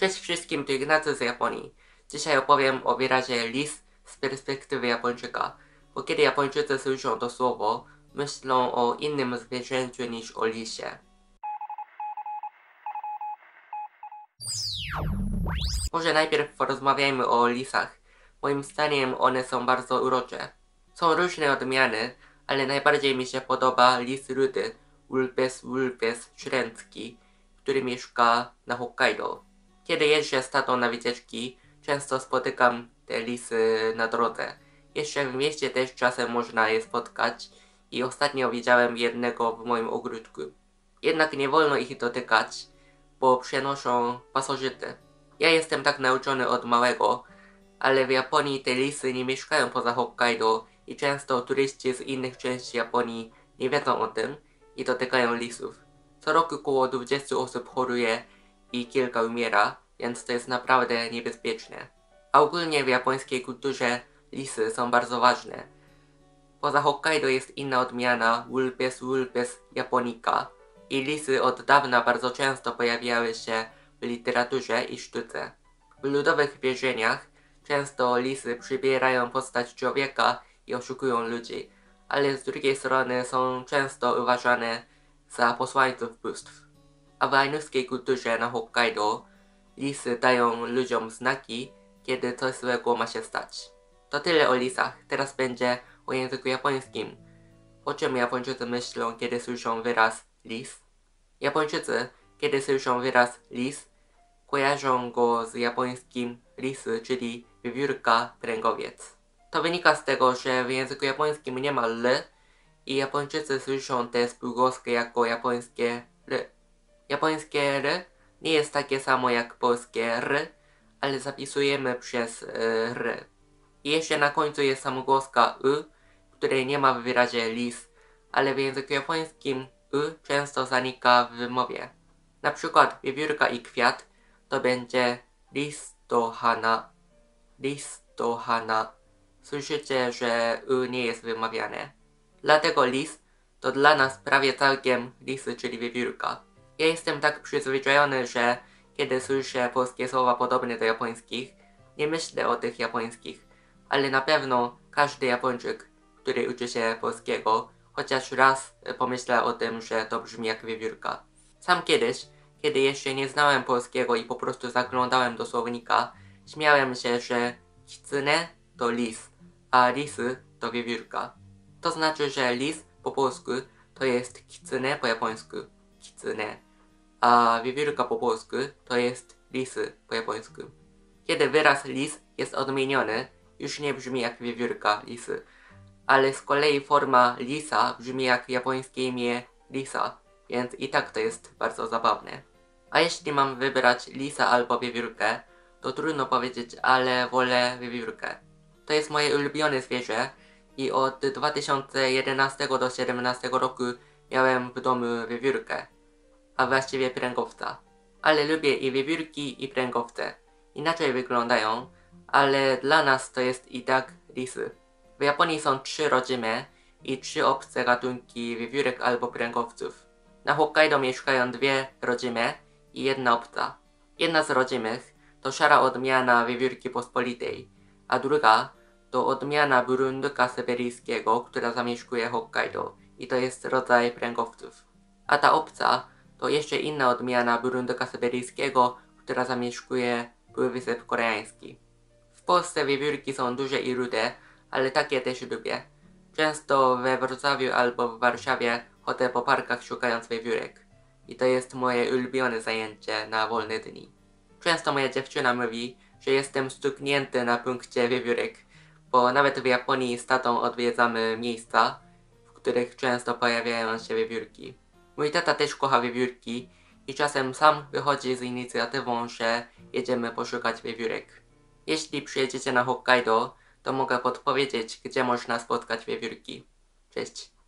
Cześć wszystkim, to Ignacy z Japonii. Dzisiaj opowiem o wyrazie lis z perspektywy Japończyka, bo kiedy Japończycy słyszą to słowo, myślą o innym zwierzęciu niż o lisie. Może najpierw porozmawiajmy o lisach. Moim zdaniem one są bardzo urocze. Są różne odmiany, ale najbardziej mi się podoba lis rudy, Ulpes vulpes śręcki, który mieszka na Hokkaido. Kiedy jeżdżę z tatą na wycieczki, często spotykam te lisy na drodze. Jeszcze w mieście też czasem można je spotkać i ostatnio widziałem jednego w moim ogródku. Jednak nie wolno ich dotykać, bo przenoszą pasożyty. Ja jestem tak nauczony od małego, ale w Japonii te lisy nie mieszkają poza Hokkaido i często turyści z innych części Japonii nie wiedzą o tym i dotykają lisów. Co roku około 20 osób choruje i kilka umiera, więc to jest naprawdę niebezpieczne. A ogólnie w japońskiej kulturze lisy są bardzo ważne. Poza Hokkaido jest inna odmiana Vulpes vulpes japonica i lisy od dawna bardzo często pojawiały się w literaturze i sztuce. W ludowych wierzeniach często lisy przybierają postać człowieka i oszukują ludzi, ale z drugiej strony są często uważane za posłańców bóstw. A w ainuskiej kulturze na Hokkaido lisy dają ludziom znaki, kiedy coś złego ma się stać. To tyle o lisach, teraz będzie o języku japońskim. O czym Japończycy myślą, kiedy słyszą wyraz lis? Japończycy, kiedy słyszą wyraz lis, kojarzą go z japońskim lisy, czyli wiewiórka, pręgowiec. To wynika z tego, że w języku japońskim nie ma l i Japończycy słyszą te spółgłoskie jako japońskie. Japońskie r nie jest takie samo jak polskie r, ale zapisujemy przez y, r. I jeszcze na końcu jest samogłoska y, której nie ma w wyrazie lis, ale w języku japońskim y często zanika w wymowie. Na przykład wiewiórka i kwiat to będzie lis to hana, lis to hana. Słyszycie, że y nie jest wymawiane. Dlatego lis to dla nas prawie całkiem lisy, czyli wiewiórka. Ja jestem tak przyzwyczajony, że kiedy słyszę polskie słowa podobne do japońskich, nie myślę o tych japońskich, ale na pewno każdy Japończyk, który uczy się polskiego, chociaż raz pomyślał o tym, że to brzmi jak wiewiórka. Sam kiedyś, kiedy jeszcze nie znałem polskiego i po prostu zaglądałem do słownika, śmiałem się, że kitsune to lis, a lisy to wiewiórka. To znaczy, że lis po polsku to jest kitsune po japońsku. Kitsune. A wiewiórka po polsku to jest lisy po japońsku. Kiedy wyraz lis jest odmieniony, już nie brzmi jak wiewiórka, lisy. Ale z kolei forma lisa brzmi jak japońskie imię lisa, więc i tak to jest bardzo zabawne. A jeśli mam wybrać lisa albo wiewiórkę, to trudno powiedzieć, ale wolę wiewiórkę. To jest moje ulubione zwierzę i od 2011 do 2017 roku miałem w domu wiewiórkę, a właściwie pręgowca. Ale lubię i wiewiórki i pręgowce. Inaczej wyglądają, ale dla nas to jest i tak lisy. W Japonii są trzy rodzime i trzy obce gatunki wiewiórek albo pręgowców. Na Hokkaido mieszkają dwie rodzime i jedna obca. Jedna z rodzimych to szara odmiana wiewiórki pospolitej, a druga to odmiana burunduka syberyjskiego, która zamieszkuje Hokkaido i to jest rodzaj pręgowców. A ta obca to jeszcze inna odmiana burunduka syberyjskiego, która zamieszkuje półwysep koreański. W Polsce wiewiórki są duże i rude, ale takie też lubię. Często we Wrocławiu albo w Warszawie chodzę po parkach szukając wiewiórek. I to jest moje ulubione zajęcie na wolne dni. Często moja dziewczyna mówi, że jestem stuknięty na punkcie wiewiórek, bo nawet w Japonii z tatą odwiedzamy miejsca, w których często pojawiają się wiewiórki. Mój tata też kocha wiewiórki i czasem sam wychodzi z inicjatywą, że jedziemy poszukać wiewiórek. Jeśli przyjedziecie na Hokkaido, to mogę podpowiedzieć, gdzie można spotkać wiewiórki. Cześć!